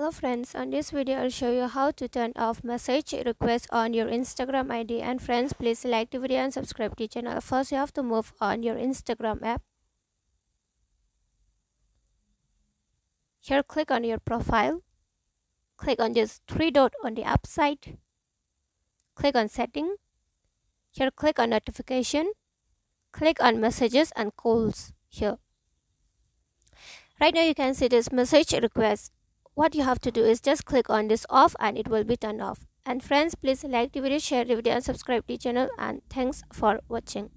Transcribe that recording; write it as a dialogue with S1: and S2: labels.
S1: Hello friends, on this video I'll show you how to turn off message requests on your Instagram ID and friends please like the video and subscribe to the channel. First you have to move on your Instagram app. Here click on your profile. Click on this three dot on the upside. Click on setting. Here click on notification. Click on messages and calls here. Right now you can see this message request what you have to do is just click on this off and it will be turned off. And friends please like the video share the video and subscribe to the channel. And thanks for watching